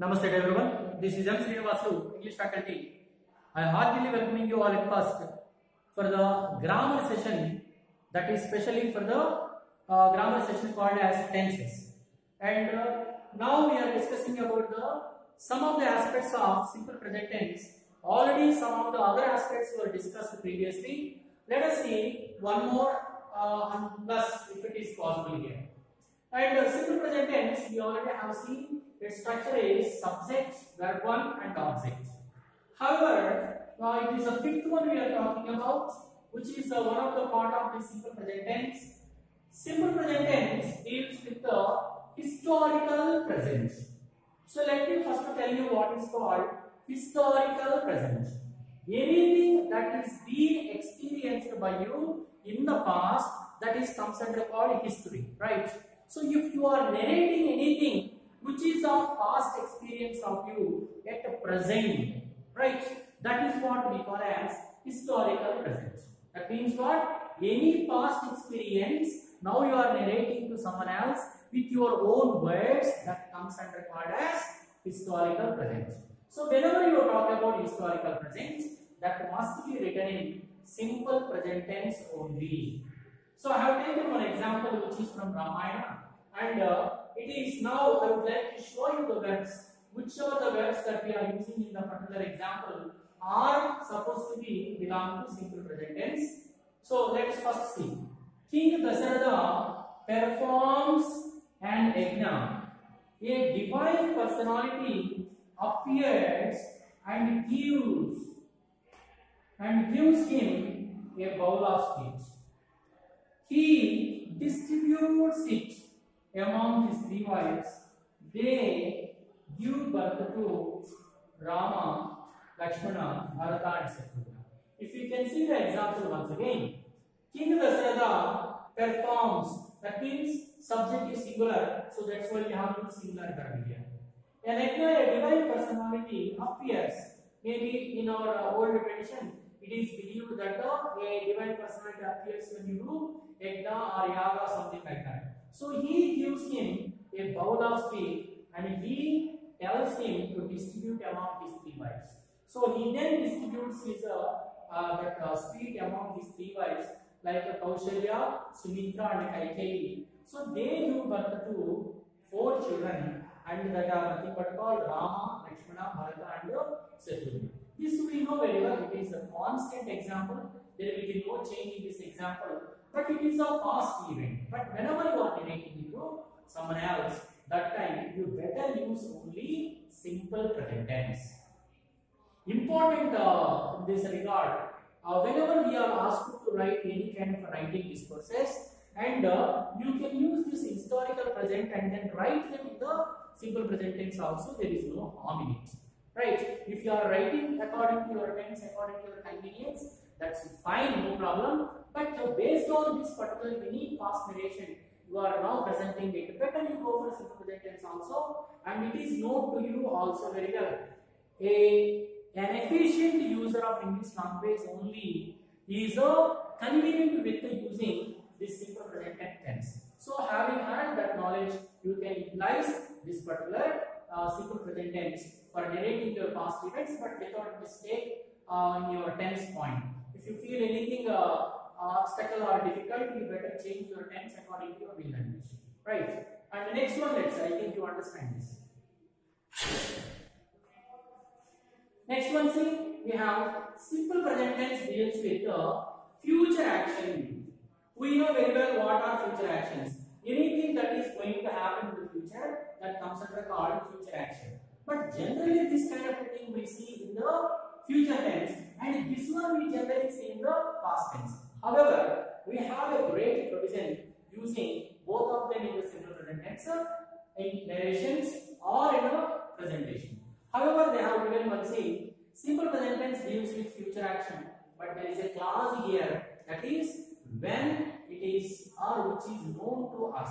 Namaste everyone. This is M. Srinivasu, English faculty. I heartily welcoming you all at first for the grammar session that is specially for the uh, grammar session called as tenses. And uh, now we are discussing about the some of the aspects of simple present tense. Already some of the other aspects were discussed previously. Let us see one more uh, plus if it is possible here. And uh, simple present tense, we already have seen its structure is subject, verb one, and object. However, uh, it is the fifth one we are talking about, which is uh, one of the part of the simple present tense. Simple present tense deals with the historical present. So let me first tell you what is called historical present. Anything that is being experienced by you in the past that is under called history, right? So if you are narrating anything which is of past experience of you at present, right? That is what we call as historical present. That means what? Any past experience now you are narrating to someone else with your own words that comes under called as historical present. So whenever you talk about historical present, that must be written in simple present tense only. So I have taken one example which is from Ramayana and uh, it is now I would like to show you the verbs. Which are the verbs that we are using in the particular example are supposed to be belong to simple present tense. So let us first see. King Dasarada performs an yajna. A divine personality appears and gives and gives him a bowl of sweets. He distributes it among his three wives. They give birth to Rama, Lakshmana, Bharata, Shatrugna. If you can see the example once again, King Dasarada performs, that means subject is singular, so that's why we have to singular verb here. An a divine personality appears, maybe in our uh, old tradition, it is believed that uh, a divine personality appears when you do yajna or yaga, or something like that. So he gives him a bowl of sweet and he tells him to distribute among his three wives. So he then distributes his uh, uh, that uh, sweet among his three wives like uh, Kaushalya, Sumitra and Kaikeyi. So they give birth to four children and that are nothing but called Rama, Lakshmana, Bharata and Shatrugna. This we know very well. It is a constant example. There will be no change in this example but it is a past event. But whenever you are narrating it to someone else, that time you better use only simple present tense. Important uh, in this regard, uh, whenever we are asked to write any kind of writing discourses, and uh, you can use this historical present and then write them in the simple present tense also, there is no harm in it. Right? If you are writing according to your tense, according to your convenience, that's fine, no problem. But uh, based on this particular any past narration, you are now presenting it. Better you go for simple present tense also, and it is known to you also very well. A an efficient user of English language only is a convenient with using this simple present tense. So having had that knowledge, you can utilize this particular uh, simple present tense for narrating your past events, but without mistake uh, in your tense point. If you feel anything uh, obstacle or difficult, you better change your tense according to your will language. Right? And the next one, let's I think you understand this. Next one, see, we have simple present tense deals with the future action. We know very well what are future actions. Anything that is going to happen in the future that comes under the called future action. But generally, this kind of thing we see in the future tense, and this one we generally see in the past tense. However, we have a great provision using both of them in the simple present tense uh, in narrations or in a presentation. However, they have given one say simple present tense deals with future action, but there is a clause here that is when it is or which is known to us.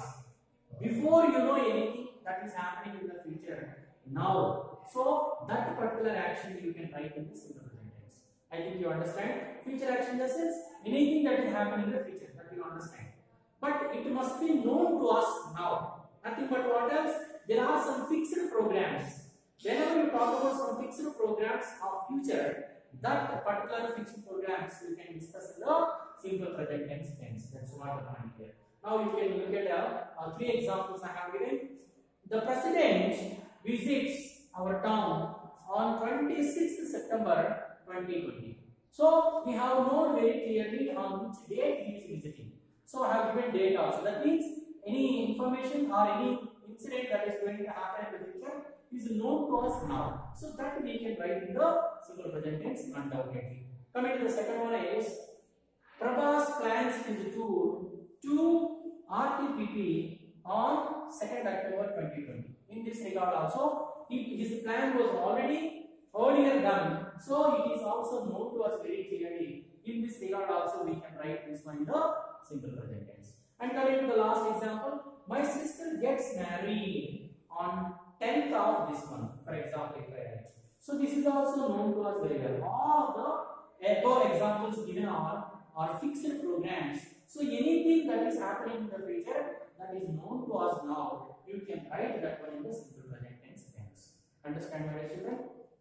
Before you know anything that is happening in the future, now. So that particular action you can write in the simple present tense. I think you understand. Future action the sense anything that is happening in the future that you understand. But it must be known to us now. Nothing but what else? There are some fixed programs whenever you talk about some fixed programs of future, that particular fixed programs you can discuss in the simple present tense tense. That's what the point here. Now you can look at uh, uh, three examples I have given. The president visits our town on 26th September 2020. So we have known very clearly on which date he is visiting. So I have given date also. That means any information or any incident that is going to happen in the future is known to us now. So that we can write in the simple present tense undoubtedly. Coming to the second one is Prabhas plans his tour to RTPP 2nd October 2020. In this regard also, his plan was already earlier done. So it is also known to us very clearly. In this regard also we can write this one in the simple present tense. And coming to the last example, my sister gets married on 10th of this month. For example, if I write. So this is also known to us very well. All the echo examples given are, are fixed programs. So anything that is happening in the future that is known to us now, you can write that one in the simple present tense tense. Understand my children?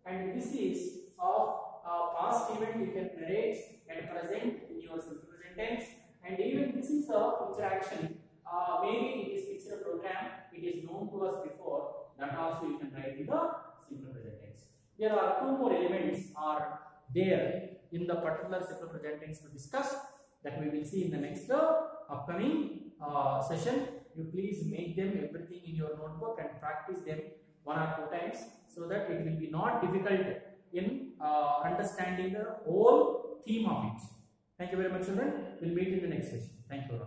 And this is of uh, past event you can narrate and present in your simple present tense. And even this is a future action. Uh, maybe it is fixed program. It is known to us before. That also you can write in the simple present tense. There are two more elements are there in the particular simple present tense to discuss that we will see in the next uh, upcoming uh, session. You please make them everything in your notebook and practice them one or two times so that it will be not difficult in uh, understanding the whole theme of it. Thank you very much children. We'll meet in the next session. Thank you.